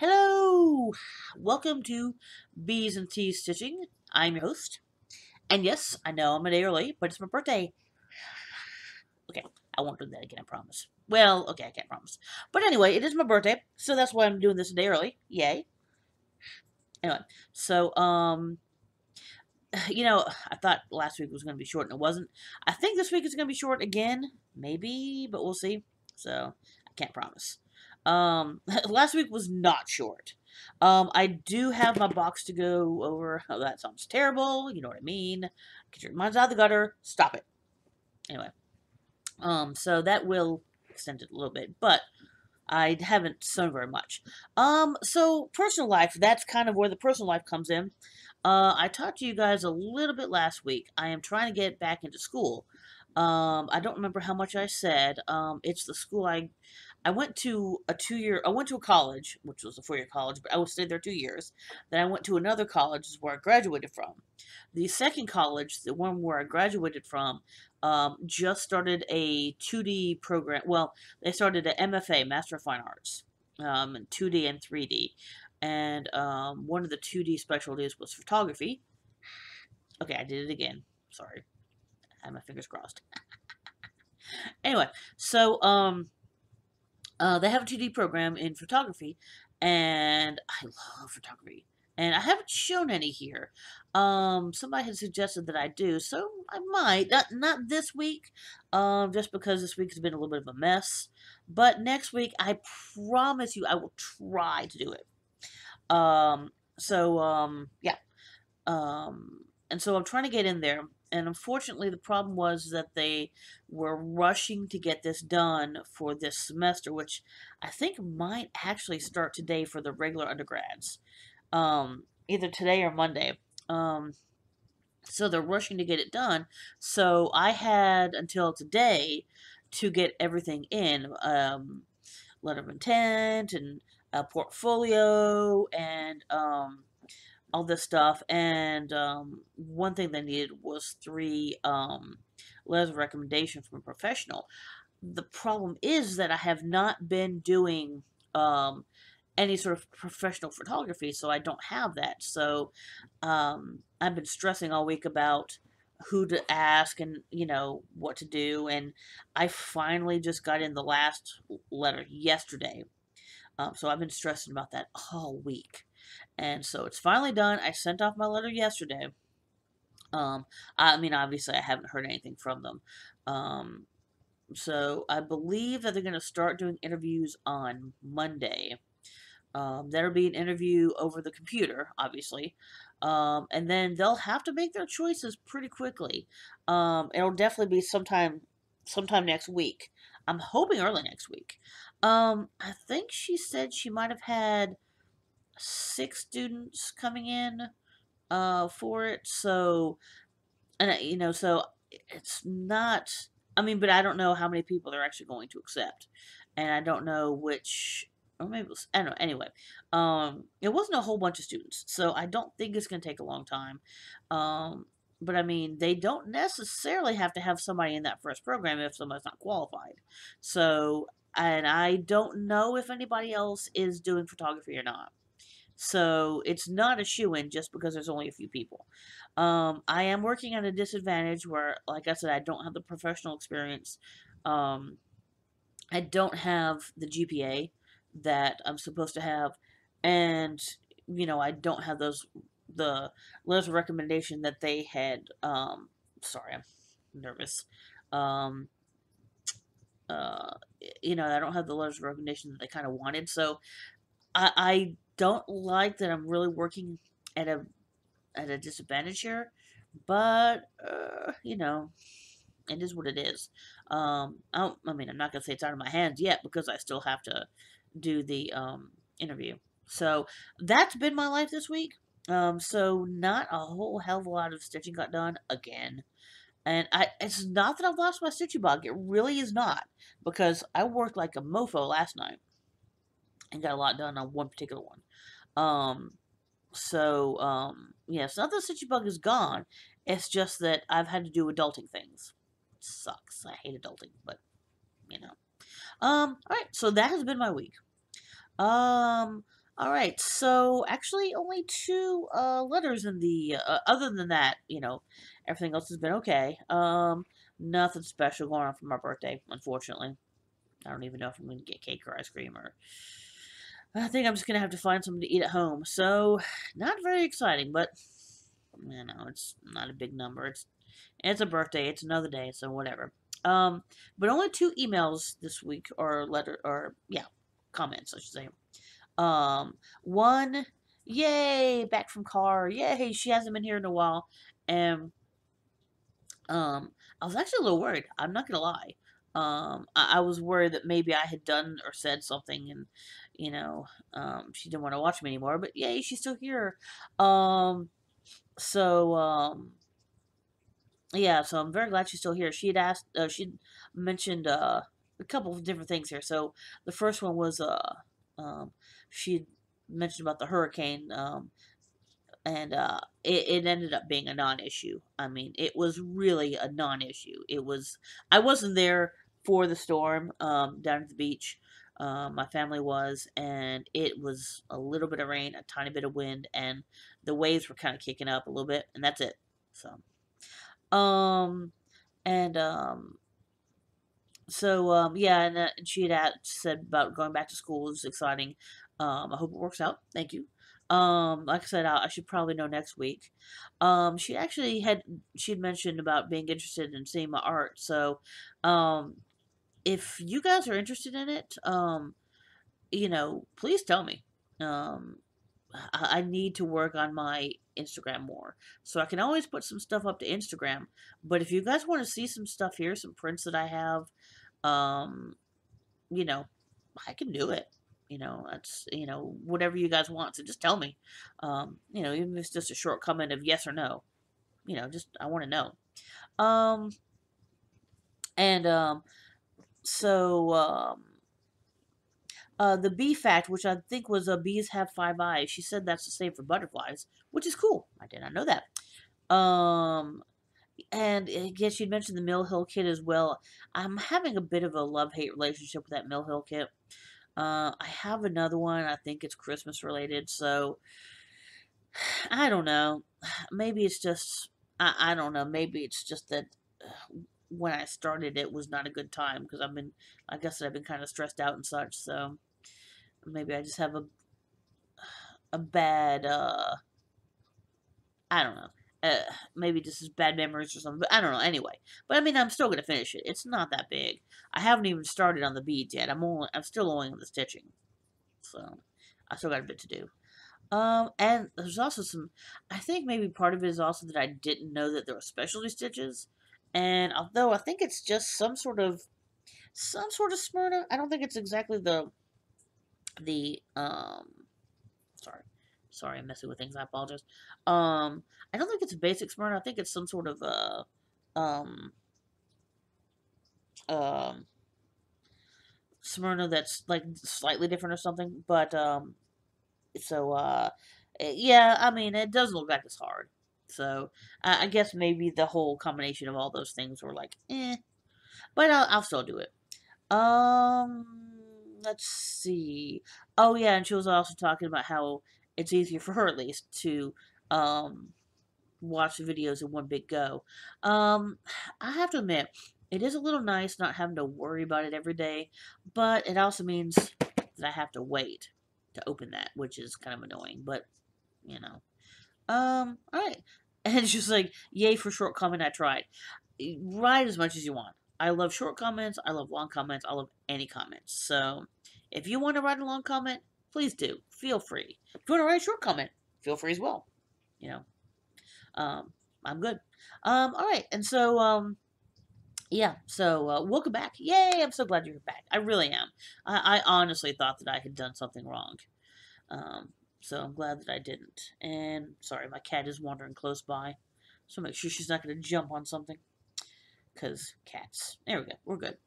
Hello! Welcome to Bees and Teas Stitching. I'm your host. And yes, I know I'm a day early, but it's my birthday. Okay, I won't do that again, I promise. Well, okay, I can't promise. But anyway, it is my birthday, so that's why I'm doing this a day early. Yay. Anyway, so, um, you know, I thought last week was going to be short, and it wasn't. I think this week is going to be short again. Maybe, but we'll see. So, I can't promise. Um, last week was not short. Um, I do have my box to go over. Oh, that sounds terrible. You know what I mean. Get your minds out of the gutter. Stop it. Anyway. Um, so that will extend it a little bit, but I haven't sewn very much. Um, so personal life, that's kind of where the personal life comes in. Uh, I talked to you guys a little bit last week. I am trying to get back into school. Um, I don't remember how much I said. Um, it's the school I I went to a two year, I went to a college, which was a four year college, but I was stayed there two years. Then I went to another college, is where I graduated from. The second college, the one where I graduated from, um, just started a 2D program. Well, they started an MFA, Master of Fine Arts, um, 2D and 3D. And um, one of the 2D specialties was photography. Okay, I did it again. Sorry. I had my fingers crossed. anyway, so um, uh, they have a 2D program in photography, and I love photography. And I haven't shown any here. Um, somebody had suggested that I do, so I might. Not, not this week, um, just because this week has been a little bit of a mess. But next week, I promise you, I will try to do it. Um, so, um, yeah. Um, and so I'm trying to get in there and unfortunately the problem was that they were rushing to get this done for this semester which i think might actually start today for the regular undergrads um, either today or monday. Um, so they're rushing to get it done. So i had until today to get everything in um, letter of intent and a portfolio and um, all this stuff. And um, one thing they needed was three um, letters of recommendation from a professional. The problem is that I have not been doing um, any sort of professional photography, so I don't have that. So um, I've been stressing all week about who to ask and you know what to do and i finally just got in the last letter yesterday um, so i've been stressing about that all week and so it's finally done. I sent off my letter yesterday. Um, I mean, obviously, I haven't heard anything from them. Um, so I believe that they're going to start doing interviews on Monday. Um, there'll be an interview over the computer, obviously. Um, and then they'll have to make their choices pretty quickly. Um, it'll definitely be sometime, sometime next week. I'm hoping early next week. Um, I think she said she might have had six students coming in uh, for it. So, and you know, so it's not. I mean, but I don't know how many people they're actually going to accept, and I don't know which. Or maybe it was, I don't know. Anyway, um, it wasn't a whole bunch of students, so I don't think it's going to take a long time. Um, but I mean, they don't necessarily have to have somebody in that first program if somebody's not qualified. So, and I don't know if anybody else is doing photography or not. So it's not a shoe in just because there's only a few people. Um, I am working at a disadvantage where, like I said, I don't have the professional experience. Um, I don't have the GPA that I'm supposed to have, and you know I don't have those the letters of recommendation that they had. Um, sorry, I'm nervous. Um, uh, you know, I don't have the letters of recommendation that they kind of wanted, so I, I don't like that I'm really working at a at a disadvantage here, but uh, you know, it is what it is. Um, I, I mean, I'm not gonna say it's out of my hands yet because I still have to do the um, interview. So that's been my life this week. Um, so not a whole hell of a lot of stitching got done again. And I, it's not that I've lost my stitching bug. It really is not because I worked like a mofo last night and got a lot done on one particular one. Um, so, um, yeah, it's not that Stitchy Bug is gone. It's just that I've had to do adulting things. It sucks. I hate adulting, but, you know. Um, alright, so that has been my week. Um, All right, so actually only two uh, letters in the. Uh, other than that, you know, everything else has been okay. Um, nothing special going on for my birthday, unfortunately. I don't even know if I'm going to get cake or ice cream or. I think I'm just going to have to find something to eat at home. So, not very exciting, but you know, it's not a big number. It's it's a birthday. It's another day, so whatever. Um, but only two emails this week, or letter, or yeah, comments, I should say. Um, one, yay, back from car, yay, she hasn't been here in a while, and um, I was actually a little worried. I'm not gonna lie. Um, I, I was worried that maybe I had done or said something, and you know, um, she didn't want to watch me anymore. But yay, she's still here. Um, so um, yeah, so I'm very glad she's still here. She had asked, uh, she mentioned uh, a couple of different things here. So the first one was uh, um, she mentioned about the hurricane, um, and uh, it, it ended up being a non-issue. I mean, it was really a non-issue. It was I wasn't there for the storm um, down at the beach. Um, my family was, and it was a little bit of rain, a tiny bit of wind, and the waves were kind of kicking up a little bit, and that's it. So, um, and um, so um, yeah, and, uh, and she had said about going back to school was exciting. Um, I hope it works out. Thank you. Um, like I said, I, I should probably know next week. Um, she actually had she had mentioned about being interested in seeing my art. So, um, if you guys are interested in it, um, you know, please tell me. Um, I, I need to work on my Instagram more. So I can always put some stuff up to Instagram. But if you guys want to see some stuff here, some prints that I have, um, you know, I can do it. You know, that's you know whatever you guys want. So just tell me. Um, you know, even if it's just a short comment of yes or no. You know, just I want to know. Um, and um, so um, uh, the bee fact, which I think was uh, bees have five eyes. She said that's the same for butterflies, which is cool. I did not know that. Um, and again, she mentioned the Mill Hill kit as well. I'm having a bit of a love hate relationship with that Mill Hill kit. Uh, I have another one. I think it's Christmas related. So I don't know. Maybe it's just I, I don't know. Maybe it's just that uh, when I started it was not a good time because I've been I guess I've been kind of stressed out and such. So maybe I just have a a bad uh I don't know uh, maybe this is bad memories or something, but I don't know. Anyway, but I mean, I'm still gonna finish it. It's not that big. I haven't even started on the beads yet. I'm only, I'm still only on the stitching, so I still got a bit to do. Um, and there's also some. I think maybe part of it is also that I didn't know that there were specialty stitches, and although I think it's just some sort of, some sort of Smyrna. I don't think it's exactly the, the um, sorry, Sorry, I'm messing with things. I apologize. Um, I don't think it's a basic Smyrna. I think it's some sort of uh, um, um, Smyrna that's like slightly different or something. But um, so uh, eh, yeah, I mean, it doesn't look like it's hard. So uh, I guess maybe the whole combination of all those things were like, eh. But I'll, I'll still do it. Um, let's see. Oh yeah, and she was also talking about how it's easier for her at least to um, watch the videos in one big go. Um, I have to admit, it is a little nice not having to worry about it every day, but it also means that I have to wait to open that, which is kind of annoying, but you know. Um, alright. And it's just like, yay for short comment, I tried. Write as much as you want. I love short comments, I love long comments, I love any comments. So, if you want to write a long comment, please do. Feel free. If you want to write a short comment, feel free as well. You know, um, I'm good. Um, all right, and so um, yeah, so uh, welcome back. Yay! I'm so glad you're back. I really am. I, I honestly thought that I had done something wrong. Um, so I'm glad that I didn't. And sorry, my cat is wandering close by, so make sure she's not going to jump on something. Cause cats. There we go. We're good.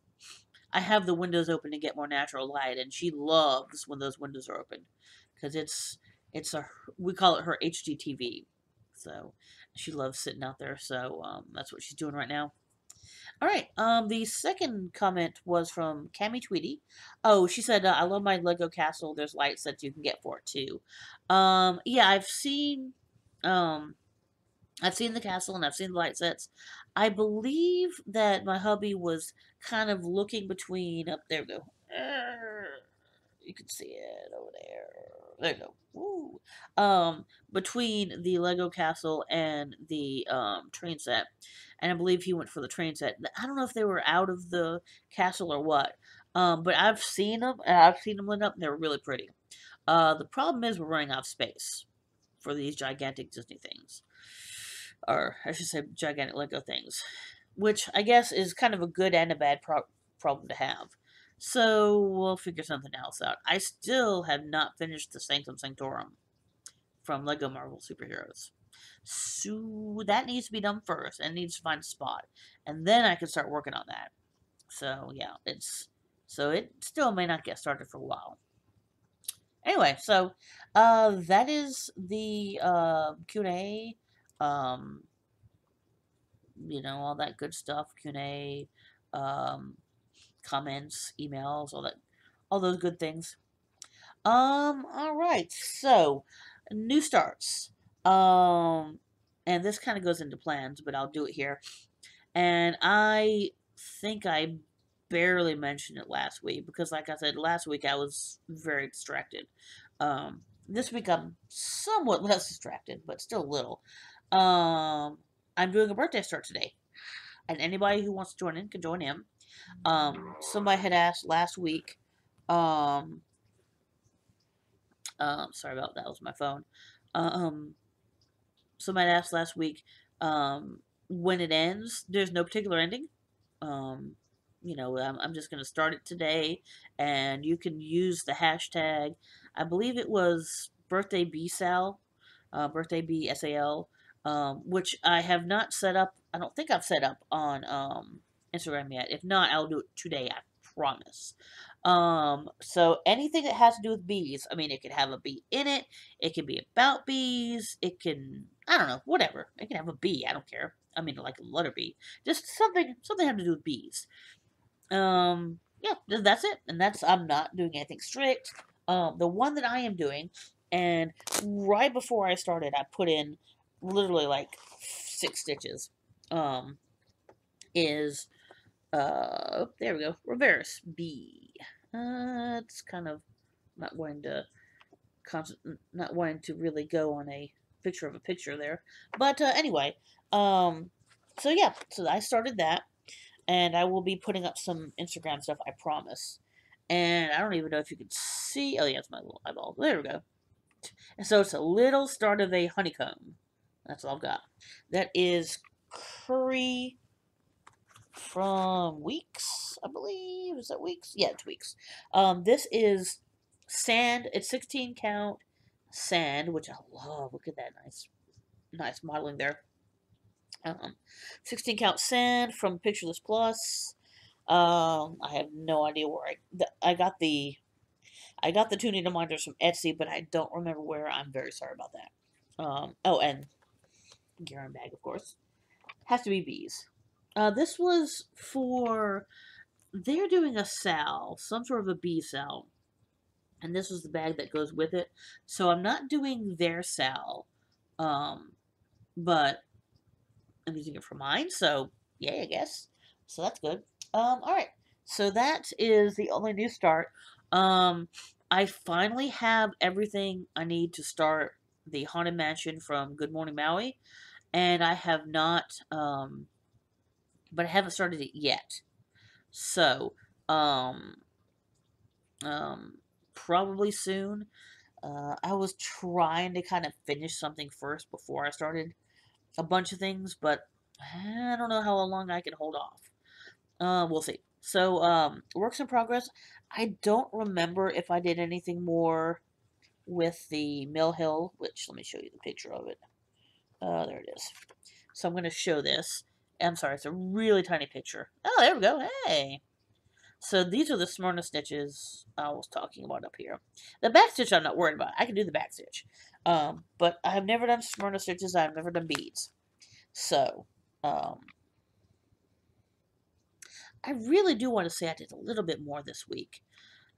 I have the windows open to get more natural light, and she loves when those windows are open because it's it's a we call it her HDTV. So she loves sitting out there. So um, that's what she's doing right now. All right. Um, the second comment was from Cami Tweedy. Oh, she said, uh, "I love my Lego castle. There's light sets you can get for it too." Um, yeah, I've seen, um, I've seen the castle and I've seen the light sets. I believe that my hubby was kind of looking between. Up there, we go. You can see it over there. There you go. Woo. Um, between the Lego castle and the um, train set, and I believe he went for the train set. I don't know if they were out of the castle or what, um, but I've seen them. I've seen them lit up, and they're really pretty. Uh, the problem is we're running out of space for these gigantic Disney things, or I should say, gigantic Lego things, which I guess is kind of a good and a bad pro- problem to have. So we'll figure something else out. I still have not finished the Sanctum Sanctorum from Lego Marvel Superheroes. So that needs to be done first and needs to find a spot. And then I can start working on that. So yeah, it's so it still may not get started for a while. Anyway, so uh that is the uh Q&A um you know all that good stuff Q&A um comments, emails, all that, all those good things. Um, all right, so new starts. Um, and this kind of goes into plans, but I'll do it here. And I think I barely mentioned it last week because, like I said, last week I was very distracted. Um, this week I'm somewhat less distracted, but still a little. Um, I'm doing a birthday start today, and anybody who wants to join in can join in. Um, somebody had asked last week. Um, um, sorry about that. Was my phone. Um, somebody asked last week. Um, when it ends, there's no particular ending. Um, you know, I'm, I'm just going to start it today, and you can use the hashtag. I believe it was birthday BeeSAL, uh, birthday BeeSAL, um, which I have not set up. I don't think I've set up on um, Instagram yet. If not, I'll do it today, I promise. Um, so anything that has to do with bees, I mean, it could have a bee in it, it can be about bees, it can, I don't know, whatever. It can have a bee, I don't care. I mean, like a letter bee. Just something, something having to do with bees. Um, yeah, that's it. And that's, I'm not doing anything strict. Um, the one that I am doing, and right before I started, I put in literally like six stitches, um, is uh, there we go. Rovaris Bee. Uh, it's kind of not wanting to, not wanting to really go on a picture of a picture there. But uh, anyway, um, so yeah, so I started that, and I will be putting up some Instagram stuff. I promise. And I don't even know if you can see. Oh yeah, it's my little eyeball. There we go. And so it's a little start of a honeycomb. That's all I've got. That is curry from Weeks, I believe. Is that Weeks? Yeah, it's Weeks. Um, this is sand. It's 16 count sand, which I love. Look at that nice, nice modeling there. Um, 16 count sand from Picture This Plus. Um, I have no idea where I the, I got the I got the two needle minders from Etsy, but I don't remember where. I'm very sorry about that. Um, oh, and Garen bag, of course. Has to be bees. Uh, this was for they're doing a sal, some sort of a bee sal, and this was the bag that goes with it. So I'm not doing their sal, um, but I'm using it for mine. So yeah, I guess. So that's good. Um, all right. So that is the only new start. Um, I finally have everything I need to start the Haunted Mansion from Good Morning Maui, and I have not um but I haven't started it yet. So, um, um, probably soon. Uh, I was trying to kind of finish something first before I started a bunch of things, but I don't know how long I can hold off. Uh, we'll see. So, um, works in progress. I don't remember if I did anything more with the Mill Hill, which let me show you the picture of it. Uh, there it is. So I'm going to show this. I'm sorry, it's a really tiny picture. Oh, there we go. Hey. So these are the Smyrna stitches I was talking about up here. The back stitch I'm not worried about. I can do the back stitch. Um, but I have never done Smyrna stitches. I've never done beads. So, um, I really do want to say I did a little bit more this week.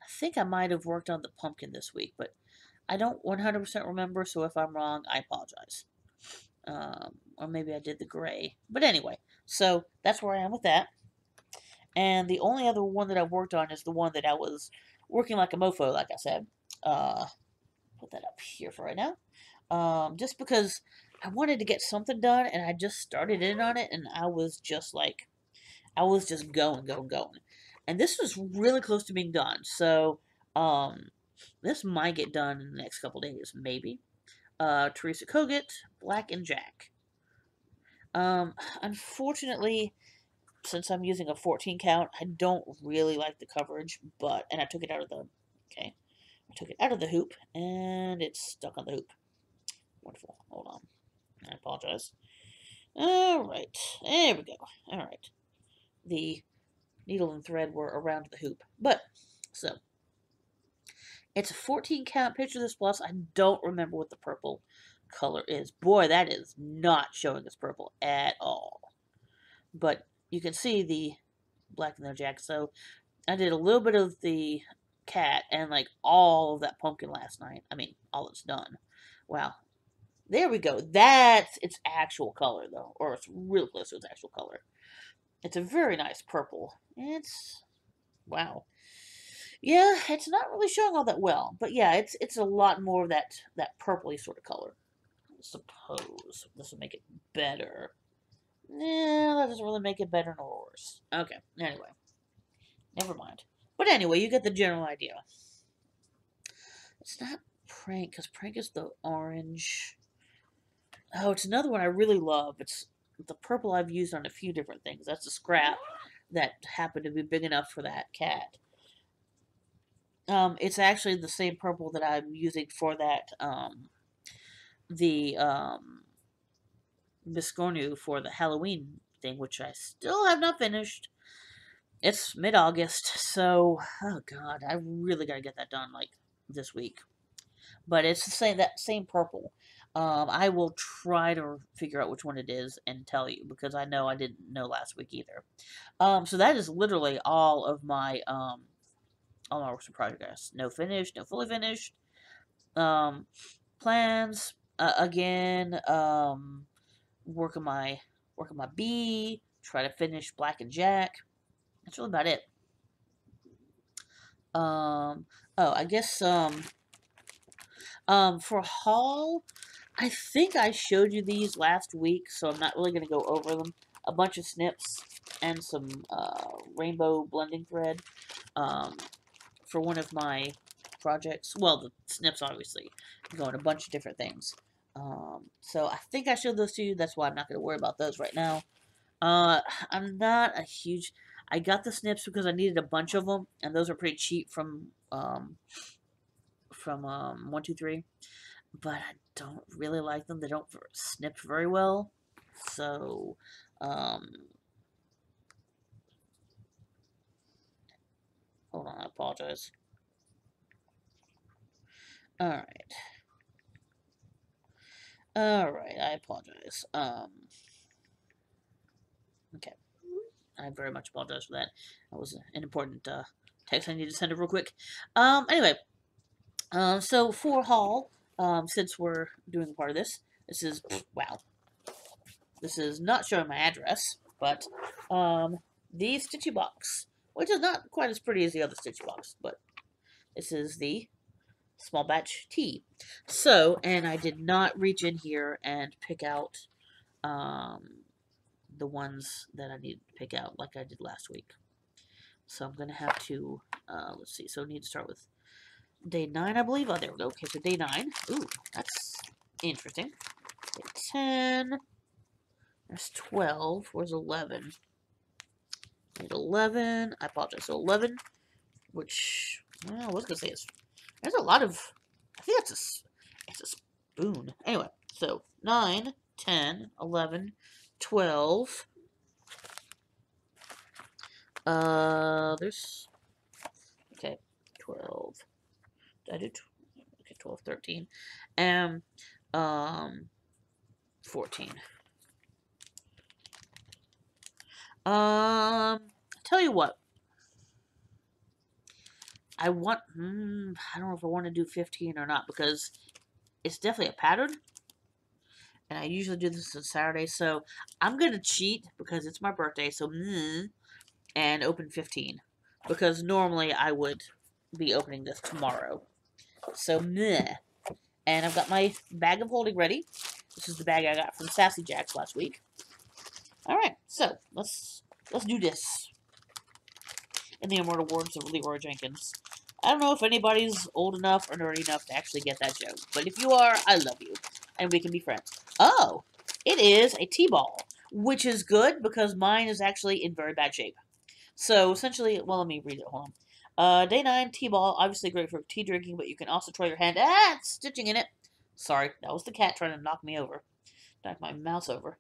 I think I might have worked on the pumpkin this week, but I don't 100% remember, so if I'm wrong, I apologize. Um, or maybe I did the gray. But anyway, so that's where I am with that. And the only other one that I've worked on is the one that I was working like a mofo, like I said. Uh, put that up here for right now. Um, just because I wanted to get something done, and I just started in on it, and I was just like, I was just going, going, going. And this was really close to being done, so um, this might get done in the next couple days, maybe. Uh, Teresa Kogut, Black and Jack. Um, unfortunately, since I'm using a 14 count, I don't really like the coverage, but, and I took it out of the, okay, I took it out of the hoop, and it's stuck on the hoop. Wonderful. Hold on. I apologize. Alright, there we go. Alright. The needle and thread were around the hoop. But, so, it's a 14 count picture of this plus. I don't remember what the purple color is. Boy, that is not showing us purple at all. But you can see the black in their jack. So I did a little bit of the cat and like all of that pumpkin last night. I mean, all it's done. Wow. There we go. That's its actual color though. Or it's real close to its actual color. It's a very nice purple. It's wow. Yeah, it's not really showing all that well, but yeah, it's it's a lot more of that that purpley sort of color. Suppose this will make it better. Yeah, that doesn't really make it better nor worse. Okay, anyway, never mind. But anyway, you get the general idea. It's not prank because prank is the orange. Oh, it's another one I really love. It's the purple I've used on a few different things. That's a scrap that happened to be big enough for that cat. Um, it's actually the same purple that I'm using for that, um, the, um, Biscornu for the Halloween thing, which I still have not finished. It's mid-August, so, oh god, I really gotta get that done, like, this week. But it's the same, that same purple. Um, I will try to figure out which one it is and tell you, because I know I didn't know last week either. Um, so that is literally all of my, um, all my works in progress. No finished, no fully finished. Um, plans uh, again. Um, work on my work on my B. Try to finish Black and Jack. That's really about it. Um. Oh, I guess um. Um, for haul, I think I showed you these last week, so I'm not really going to go over them. A bunch of snips and some uh, rainbow blending thread. Um, for one of my projects. Well, the snips obviously go in a bunch of different things. Um, so I think I showed those to you. That's why I'm not going to worry about those right now. Uh, I'm not a huge... I got the snips because I needed a bunch of them, and those are pretty cheap from um, from um, 123. But I don't really like them. They don't snip very well. So, um, Hold on, I apologize. Alright. Alright, I apologize. Um, okay. I very much apologize for that. That was an important uh, text I need to send it real quick. Um, anyway. Um, so for haul, um, since we're doing part of this, this is, wow. This is not showing my address, but, um, the Stitchy Box which is not quite as pretty as the other Stitchy box, but this is the small batch tea. So, and I did not reach in here and pick out um, the ones that I needed to pick out like I did last week. So I'm going to have to, uh, let's see, so I need to start with day 9, I believe. Oh, there we go. Okay, so day 9. Ooh, that's interesting. Day 10. There's 12. Where's 11? Need 11. I apologize. So 11, which, well, I was going to say it's, there's a lot of, I think that's a, it's a spoon. Anyway, so 9, 10, 11, 12. Uh, there's, okay, 12. Did I do, okay, 12, 13. And, um, 14. Um, tell you what. I want, hmm, I don't know if I want to do 15 or not because it's definitely a pattern. And I usually do this on Saturday, so I'm going to cheat because it's my birthday, so mm, and open 15. Because normally I would be opening this tomorrow. So, meh. And I've got my bag of holding ready. This is the bag I got from Sassy Jacks last week. Alright, so let's let's do this. In the immortal words of Leeroy Jenkins. I don't know if anybody's old enough or nerdy enough to actually get that joke, but if you are, I love you, and we can be friends. Oh, it is a T-ball, which is good because mine is actually in very bad shape. So essentially, well, let me read it. Hold on. Uh, day 9, T-ball, obviously great for tea drinking, but you can also try your hand at stitching in it. Sorry, that was the cat trying to knock me over. Knock my mouse over.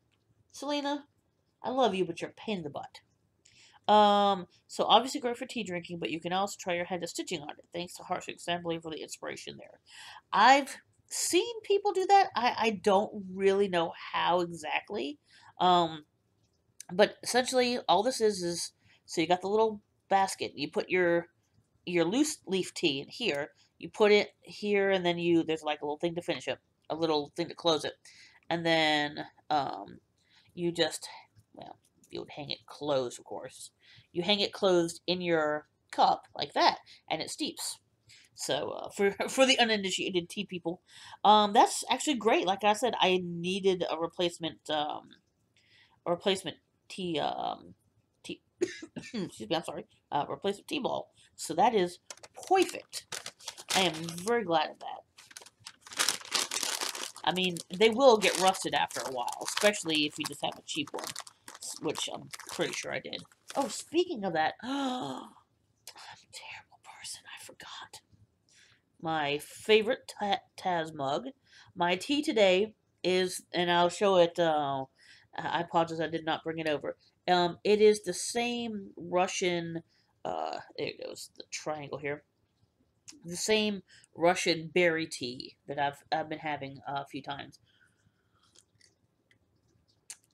Selena, I love you, but you're a pain in the butt. Um, so obviously great for tea drinking, but you can also try your hand at stitching on it. Thanks to Harsh Assembly for the inspiration there. I've seen people do that. I, I don't really know how exactly. Um, but essentially all this is is so you got the little basket. You put your your loose leaf tea in here. You put it here, and then you there's like a little thing to finish it, a little thing to close it, and then um, you just well you would hang it closed, of course. You hang it closed in your cup like that, and it steeps. So uh, for for the uninitiated tea people, um, that's actually great. Like I said, I needed a replacement um, a replacement tea um, tea. excuse me, I'm sorry, uh, replacement tea ball. So that is perfect. I am very glad of that. I mean, they will get rusted after a while, especially if you just have a cheap one which I'm pretty sure I did. Oh, speaking of that, I'm a terrible person. I forgot. My favorite Taz mug. My tea today is, and I'll show it. Uh, I apologize, I did not bring it over. Um, it is the same Russian. Uh, there it goes, the triangle here. The same Russian berry tea that I've I've been having a few times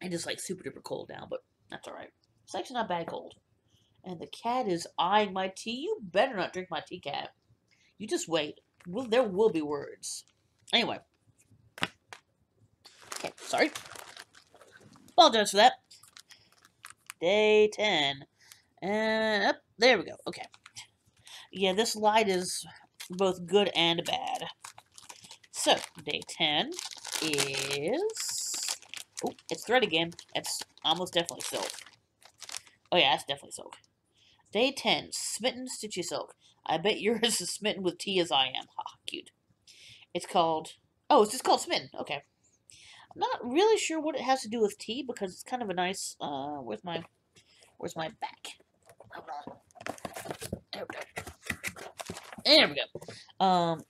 and it's like super duper cold now, but that's alright. It's actually not bad cold. And the cat is eyeing my tea. You better not drink my tea, cat. You just wait. Well, there will be words. Anyway. Okay, sorry. Apologize for that. Day 10. And up, there we go. Okay. Yeah, this light is both good and bad. So, day 10 is Oh, it's thread again. It's almost definitely silk. Oh yeah, it's definitely silk. Day 10, Smitten Stitchy Silk. I bet yours is smitten with tea as I am. Ha, cute. It's called... Oh, it's just called Smitten. Okay. I'm not really sure what it has to do with tea because it's kind of a nice... Uh, where's my... Where's my back? Hold on. There we go. There we go. Um,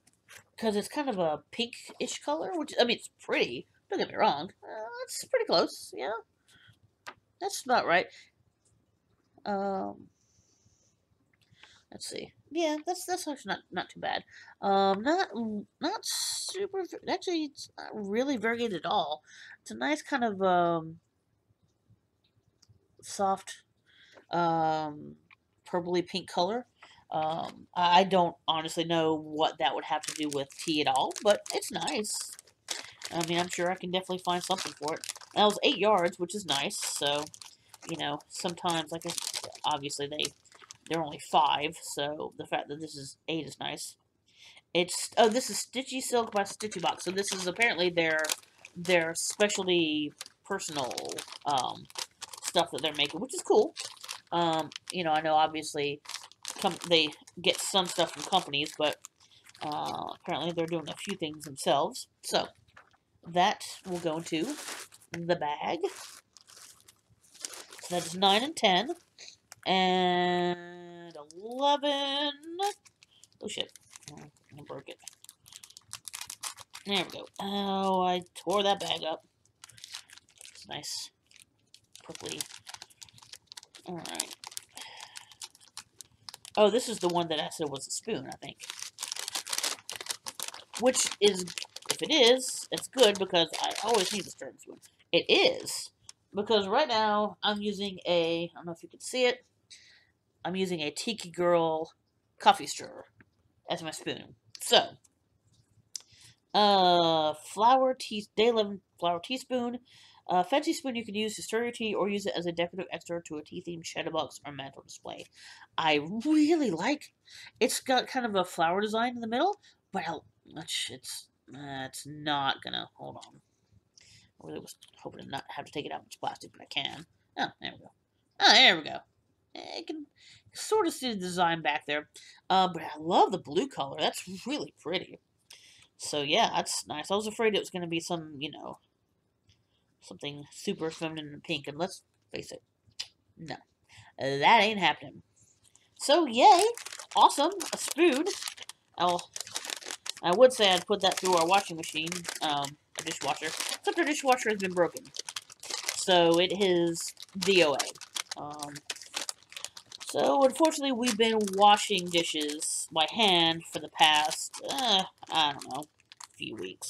because it's kind of a pinkish color, which, I mean, it's pretty. Don't get me wrong. Uh, it's pretty close, yeah. That's about right. Um, let's see. Yeah, that's that's actually not not too bad. Um, not not super. Actually, it's not really varied at all. It's a nice kind of um soft um purpley pink color. Um, I don't honestly know what that would have to do with tea at all, but it's nice. I mean, I'm sure I can definitely find something for it. That was eight yards, which is nice. So, you know, sometimes, like, obviously they they're only five. So the fact that this is eight is nice. It's oh, this is Stitchy Silk by Stitchy Box. So this is apparently their their specialty personal um, stuff that they're making, which is cool. Um, you know, I know obviously they get some stuff from companies, but uh, apparently they're doing a few things themselves. So that will go into the bag. So that's 9 and 10. And 11. Oh, shit. I broke it. There we go. Oh, I tore that bag up. It's nice. Quickly. Alright. Oh, this is the one that I said was a spoon, I think. Which is if it is, it's good because I always need a stirring spoon. It is because right now I'm using a, I don't know if you can see it, I'm using a Tiki Girl coffee stirrer as my spoon. So, uh, flour tea, day 11 flour teaspoon. A fancy spoon you can use to stir your tea or use it as a decorative extra to a tea-themed shadow box or mantle display. I really like It's got kind of a flower design in the middle, but it's, it's not gonna, hold on. I really was hoping to not have to take it out much plastic, but I can. Oh, there we go. Oh, there we go. I can sort of see the design back there. Uh, but I love the blue color. That's really pretty. So yeah, that's nice. I was afraid it was going to be some, you know, something super feminine and pink. And let's face it, no, that ain't happening. So yay, awesome, a spoon. I'll, I would say I'd put that through our washing machine, um, a dishwasher, except our dishwasher has been broken. So it is DOA. Um, so, unfortunately, we've been washing dishes by hand for the past, uh, I don't know, few weeks.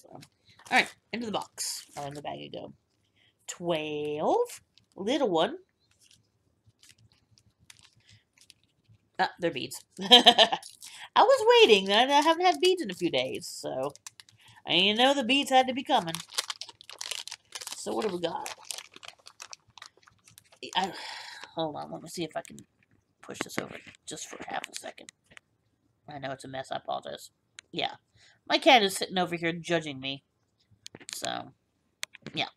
So, Alright, into the box. Or in the bag you go. 12. Little one. Ah, they're beads. I was waiting. I haven't had beads in a few days, so... And you know the beads had to be coming. So what have we got? I, hold on, let me see if I can push this over just for half a second. I know it's a mess, I apologize. Yeah. My cat is sitting over here judging me. So, yeah.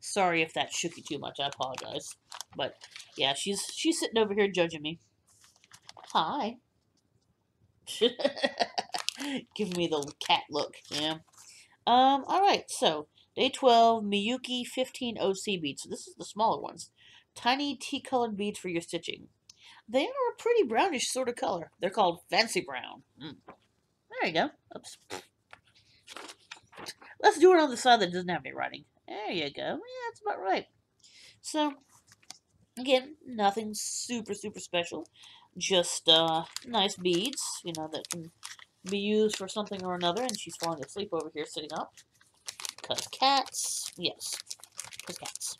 Sorry if that shook you too much, I apologize. But, yeah, she's she's sitting over here judging me. Hi. Giving me the cat look, yeah. Um, alright, so, day 12, Miyuki 15 OC beads. So this is the smaller ones. Tiny tea-colored beads for your stitching. They are a pretty brownish sort of color. They're called fancy brown. Mm. There you go. Oops. Let's do it on the side that doesn't have any writing. There you go. Yeah, that's about right. So, again, nothing super, super special. Just uh, nice beads, you know, that can be used for something or another. And she's falling asleep over here sitting up. Because cats. Yes. Because cats.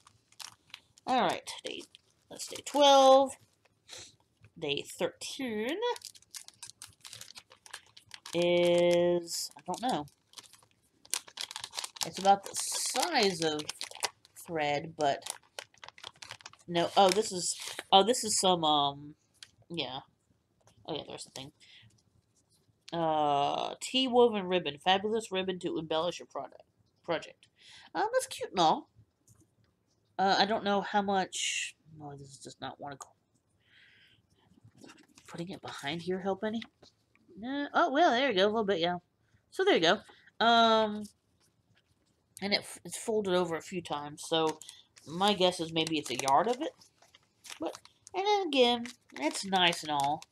Alright, day, that's day 12. Day 13 is, I don't know. It's about the size of thread, but no, oh, this is, oh, this is some, um, yeah. Oh, yeah, there's the thing. Uh, tea woven ribbon, fabulous ribbon to embellish your product project. Um, that's cute and all. Uh, I don't know how much. Oh, this does not want to go. Putting it behind here help any? Uh, oh, well, there you go. A little bit, yeah. So there you go. Um, and it, it's folded over a few times. So my guess is maybe it's a yard of it. But, and then again, it's nice and all.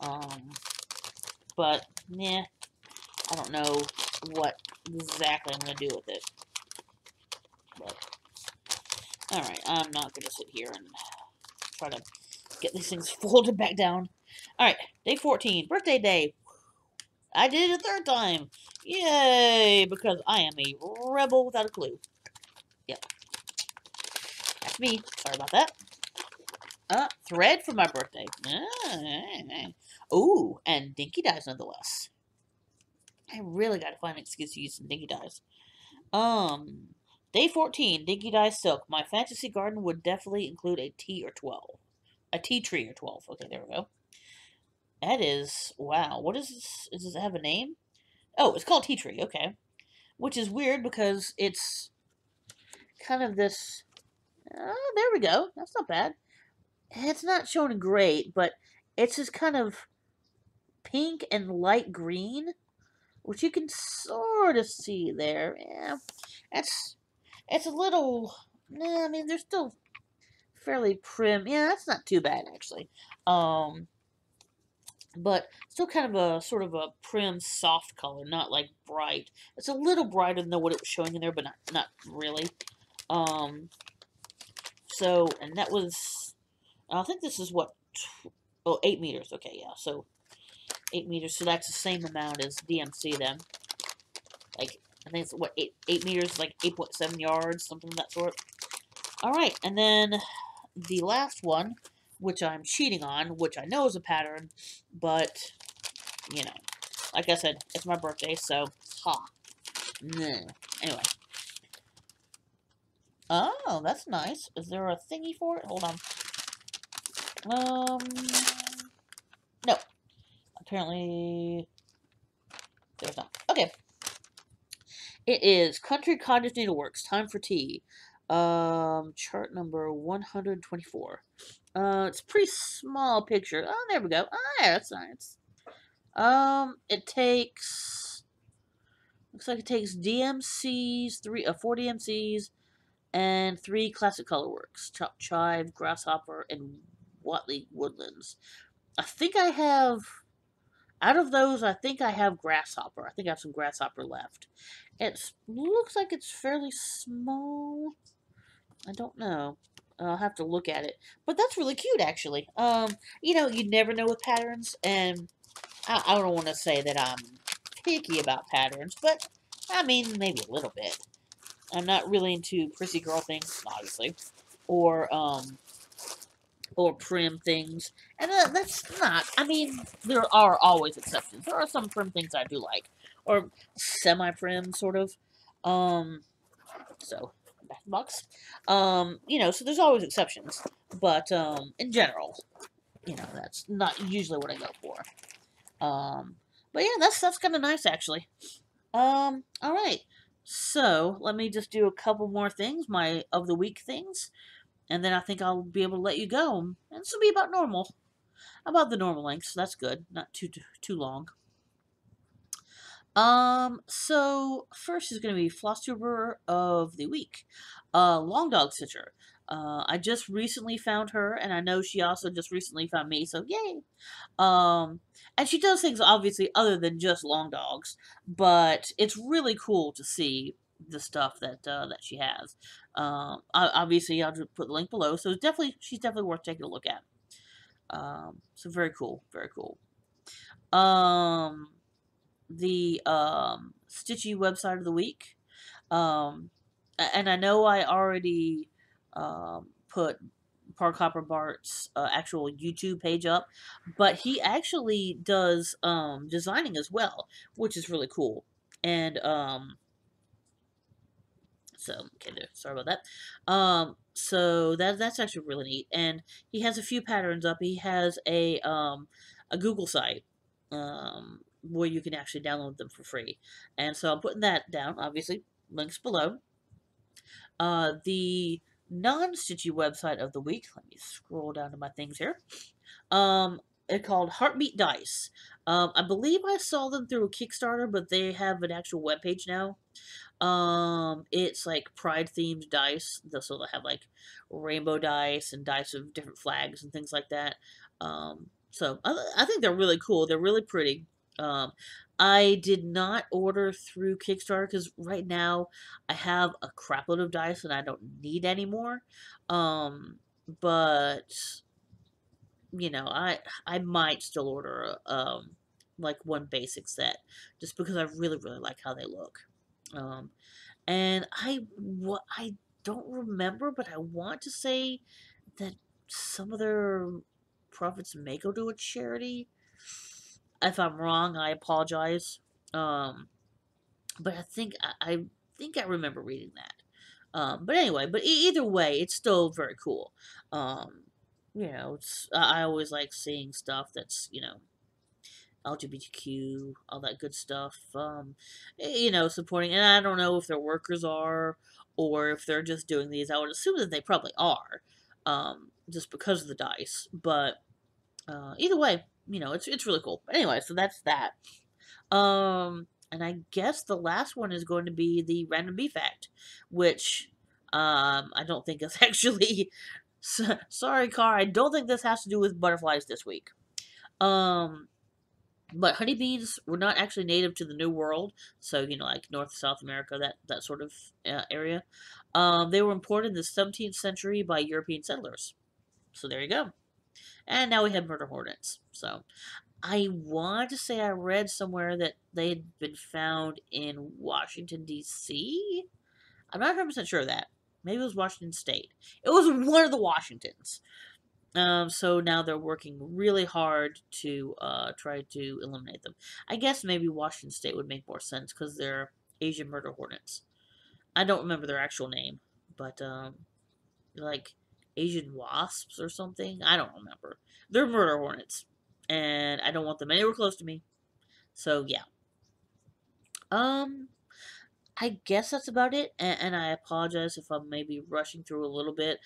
Um, but, yeah, I don't know what exactly I'm going to do with it. But, alright, I'm not going to sit here and try to get these things folded back down. Alright, day 14, birthday day. I did it a third time. Yay, because I am a rebel without a clue. Yep. That's me. Sorry about that. Uh, thread for my birthday. Ooh, and dinky dyes nonetheless. I really gotta find an excuse to use some dinky dyes. Um, day 14, dinky dye silk. My fantasy garden would definitely include a T or 12. A tea tree or 12. Okay, there we go. That is, wow. What is this? Does it have a name? Oh, it's called tea tree. Okay. Which is weird because it's kind of this. Oh, there we go. That's not bad. It's not showing great, but it's just kind of pink and light green which you can sort of see there. Yeah, it's it's a little. I mean, they're still fairly prim. Yeah, that's not too bad actually. Um, but still kind of a sort of a prim, soft color, not like bright. It's a little brighter than what it was showing in there, but not not really. Um, so and that was, I think this is what, oh, eight meters. Okay, yeah. So 8 meters, so that's the same amount as DMC then. Like, I think it's, what, 8, 8 meters, like 8.7 yards, something of that sort. Alright, and then the last one, which I'm cheating on, which I know is a pattern, but, you know, like I said, it's my birthday, so, ha. Nah. Anyway. Oh, that's nice. Is there a thingy for it? Hold on. Um, no. Apparently, there's not. Okay. It is Country Cottage Needleworks. Time for tea. Um, chart number 124. Uh, it's a pretty small picture. Oh, there we go. Ah, yeah, that's nice. Um, it takes, looks like it takes DMCs, three, uh, four DMCs, and three classic colorworks, Chop Chive, Grasshopper, and Watley Woodlands. I think I have, out of those, I think I have Grasshopper. I think I have some Grasshopper left. It looks like it's fairly small. I don't know. I'll have to look at it. But that's really cute, actually. Um, you know, you never know with patterns, and I, I don't want to say that I'm picky about patterns, but I mean, maybe a little bit. I'm not really into prissy girl things, obviously, or um, or prim things, and uh, that's not. I mean, there are always exceptions. There are some prim things I do like, or semi-prim sort of. Um, so back box. Um, you know, so there's always exceptions, but um, in general, you know, that's not usually what I go for. Um, but yeah, that's that's kind of nice actually. Um, all right. So let me just do a couple more things, my of the week things, and then I think I'll be able to let you go. And this will be about normal, about the normal length. So that's good, not too too, long. Um, so first is going to be Flosstuber of the week, uh, Long Dawg Stitcher. Uh, I just recently found her, and I know she also just recently found me, so yay! Um, and she does things obviously other than just long dogs, but it's really cool to see the stuff that uh, that she has. Um, obviously, I'll put the link below, so definitely she's definitely worth taking a look at. Um, so very cool, very cool. Um, the um, Stitchy website of the week. Um, and I know I already um, put Parkhopper Bart's uh, actual YouTube page up, but he actually does um, designing as well, which is really cool. And um, so okay, there. Sorry about that. Um, so that that's actually really neat, and he has a few patterns up. He has a um, a Google site um, where you can actually download them for free, and so I'm putting that down. Obviously, links below. Uh, the non-Stitchy website of the week. Let me scroll down to my things here. Um, it's called Heartbeat Dice. Um, I believe I saw them through a Kickstarter, but they have an actual web page now. Um, it's like pride themed dice. So they have like rainbow dice and dice of different flags and things like that. Um, so I, I think they're really cool. They're really pretty. Um, I did not order through Kickstarter because right now I have a crapload of dice and I don't need any more. Um, but you know, I I might still order um like one basic set just because I really really like how they look. Um, and I what I don't remember, but I want to say that some of their profits may go to a charity. If I'm wrong, I apologize. Um, but I think I, I think I remember reading that. Um, but anyway, but e either way, it's still very cool. Um, you know, it's I always like seeing stuff that's you know LGBTQ, all that good stuff. Um, you know, supporting, and I don't know if their workers are or if they're just doing these. I would assume that they probably are, um, just because of the dice. But uh, either way, you know, it's it's really cool. But anyway, so that's that. Um, and I guess the last one is going to be the random bee fact, which um, I don't think is actually. sorry, Car. I don't think this has to do with butterflies this week. Um, but honeybees were not actually native to the New World, so you know, like North South America, that that sort of uh, area. Um, they were imported in the 17th century by European settlers. So there you go. And now we have murder hornets. So I want to say I read somewhere that they had been found in Washington, D.C. I'm not 100% sure of that. Maybe it was Washington State. It was one of the Washingtons. Um, so now they're working really hard to uh, try to eliminate them. I guess maybe Washington State would make more sense because they're Asian murder hornets. I don't remember their actual name, but um, like Asian wasps or something. I don't remember. They're murder hornets, and I don't want them anywhere close to me. So yeah. Um, I guess that's about it, and, and I apologize if I'm maybe rushing through a little bit.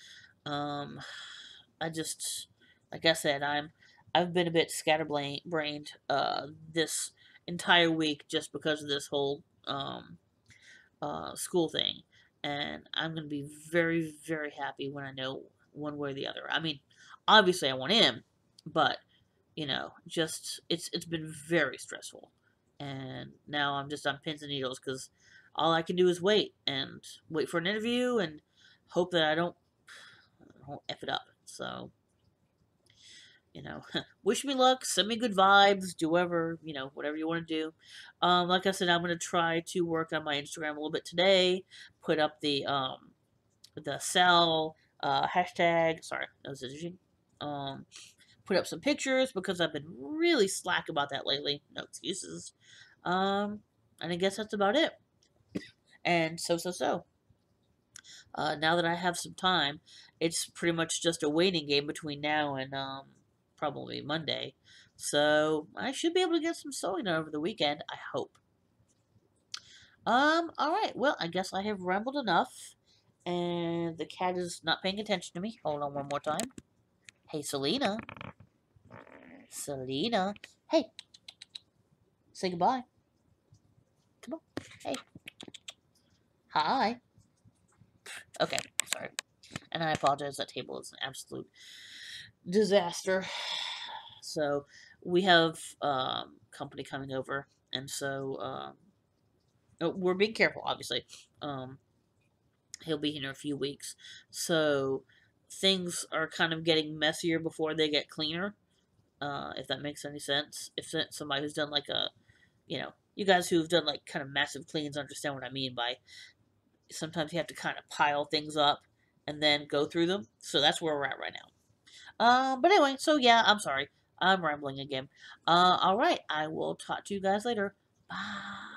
Um, I just, like I said, I'm I've been a bit scatterbrained uh, this entire week just because of this whole um, uh, school thing, and I'm gonna be very very happy when I know one way or the other. I mean, obviously I want him, but you know, just it's it's been very stressful, and now I'm just on pins and needles because all I can do is wait and wait for an interview and hope that I don't, I don't f it up. So, you know, wish me luck, send me good vibes, do whatever, you know, whatever you want to do. Um, like I said, I'm going to try to work on my Instagram a little bit today, put up the, um, the SAL, uh, hashtag, sorry. Um, put up some pictures because I've been really slack about that lately. No excuses. Um, and I guess that's about it. And so, so, so. Uh, now that I have some time, it's pretty much just a waiting game between now and um, probably Monday. So I should be able to get some sewing done over the weekend, I hope. Um, alright, well, I guess I have rambled enough. And the cat is not paying attention to me. Hold on one more time. Hey, Selena. Selena. Hey. Say goodbye. Come on. Hey. Hi. Okay, sorry. And I apologize, that table is an absolute disaster. So, we have um, company coming over, and so um, oh, we're being careful, obviously. Um, he'll be here in a few weeks. So, things are kind of getting messier before they get cleaner, uh, if that makes any sense. If somebody who's done like a, you know, you guys who've done like kind of massive cleans understand what I mean by sometimes you have to kind of pile things up and then go through them. So that's where we're at right now. Um, but anyway, so yeah, I'm sorry. I'm rambling again. Uh, alright, I will talk to you guys later. Bye.